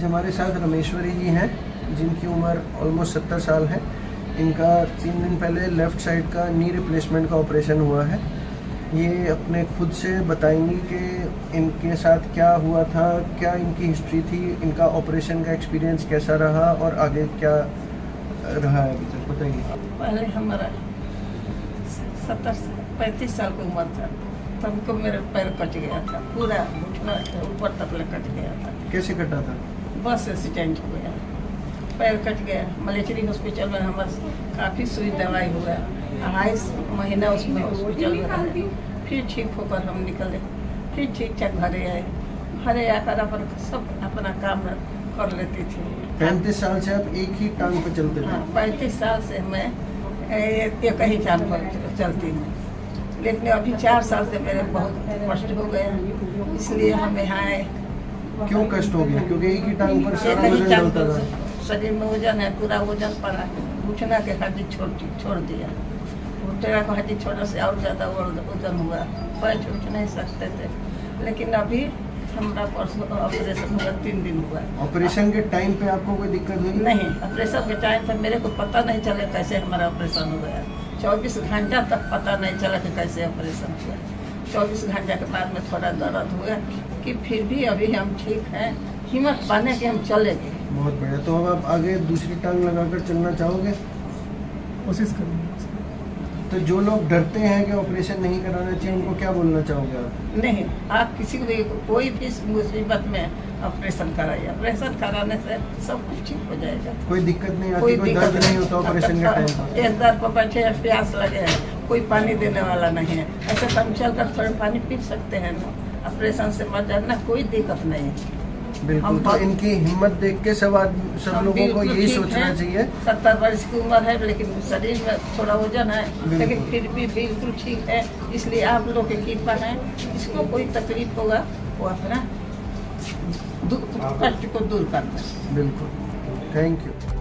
हमारे साथ रमेश्वरी जी हैं जिनकी उम्र ऑलमोस्ट सत्तर साल है। इनका तीन दिन पहले लेफ़्ट साइड का नी रिप्लेसमेंट का ऑपरेशन हुआ है। ये अपने खुद से बताएँगी कि इनके साथ क्या हुआ था क्या इनकी हिस्ट्री थी इनका ऑपरेशन का एक्सपीरियंस कैसा रहा और आगे क्या रहा है अभी तक बताइए। पहले हमारा सत्तर पैंतीस साल की उम्र था। तब को मेरा पैर कट गया था पूरा घुटना ऊपर तक कट गया था। कैसे कटा था? बस एक्सीडेंट हो गया। पैर कट गया। मलेचरी हॉस्पिटल में हमारा काफ़ी सुई दवाई हुआ अढ़ाई महीना उसमें हॉस्पिटल में रहे। फिर ठीक होकर हम निकले। फिर ठीक ठाक घरे आए। घरे आकर अपन सब अपना काम कर लेती थी। पैंतीस साल से आप एक ही काम पर चलते हाँ पैंतीस साल से मैं एक ही काम पर चलती हूँ। लेकिन अभी चार साल से मेरे बहुत कष्ट हो गया इसलिए हम यहाँ आए। क्यों कष्ट हो गया? क्योंकि एक ही टांग पर सारा वज़न डलता था। शरीर में वज़न है पूरा वज़न पड़ा। घुटना के हड्डी छोड़ छोड़ दिया। घुटना का हड्डी छोड़ने से और ज़्यादा वज़न हुआ। पैर उठ नहीं सकते थे। लेकिन अभी हमारा परसों ऑपरेशन हुआ तीन दिन हुआ। ऑपरेशन के टाइम पे आपको कोई दिक्कत हुई? नहीं ऑपरेशन के टाइम पे मेरे को पता नहीं चला कैसे हमारा ऑपरेशन हो गया। चौबीस घंटा तक पता नहीं चला कि कैसे ऑपरेशन हुआ। चौबीस घंटे के बाद में थोड़ा दर्द हुआ कि फिर भी अभी हम ठीक हैं। हिम्मत पाने के हम चलेंगे। बहुत बढ़िया। तो अब आप आगे दूसरी टांग लगाकर चलना चाहोगे? कोशिश करूँगा। तो जो लोग डरते हैं कि ऑपरेशन नहीं कराना चाहिए उनको क्या बोलना चाहोगे आप? नहीं आप किसी को भी कोई भी मुसीबत में ऑपरेशन कराइए। ऑपरेशन कराने से सब कुछ ठीक हो जाएगा। कोई दिक्कत नहीं आती कोई कोई दर्द नहीं होता ऑपरेशन के टाइम पर। एक दर पर बैठे हैं प्यास लगे। है कोई पानी देने वाला नहीं है। ऐसे हम चल कर थोड़ा पानी पी सकते हैं ना। ऑपरेशन से मर जाना कोई दिक्कत नहीं है। बिल्कुल तो इनकी हिम्मत देख के सब आदमी सब लोगों को यही सोचना हैं। चाहिए। सत्तर वर्ष की उम्र है लेकिन शरीर में थोड़ा वज़न है। लेकिन फिर भी बिल्कुल ठीक है। इसलिए आप लोग की कृपा है जिसको कोई तकलीफ़ होगा वो अपना कष्ट को दूर करना। बिल्कुल। Thank you